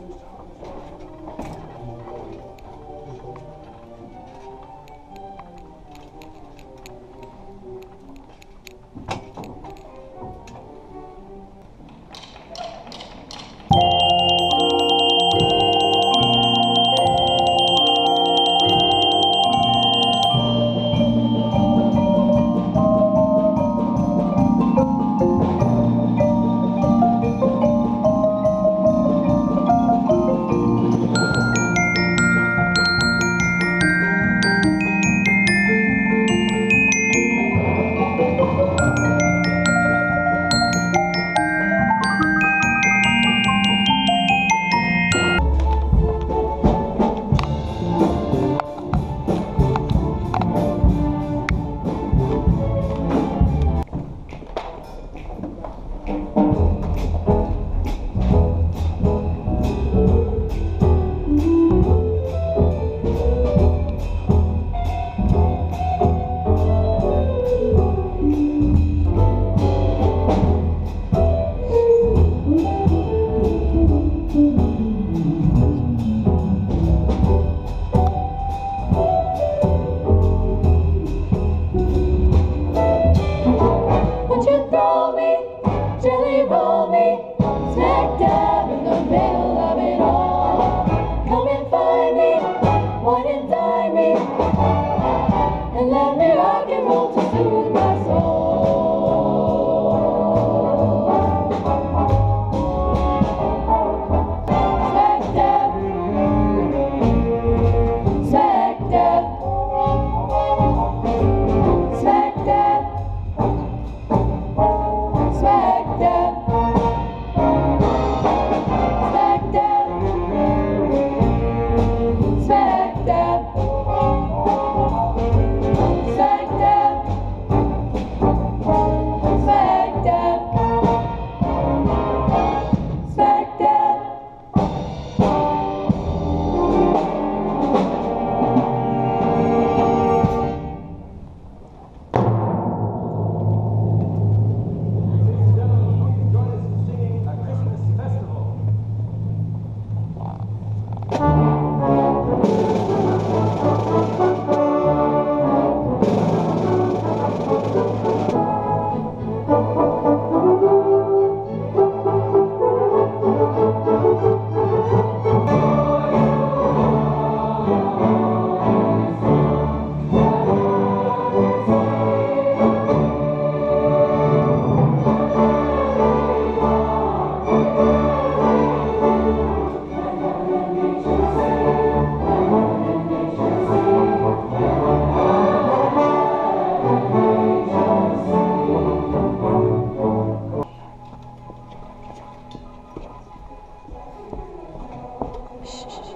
Who's Tom? Shh.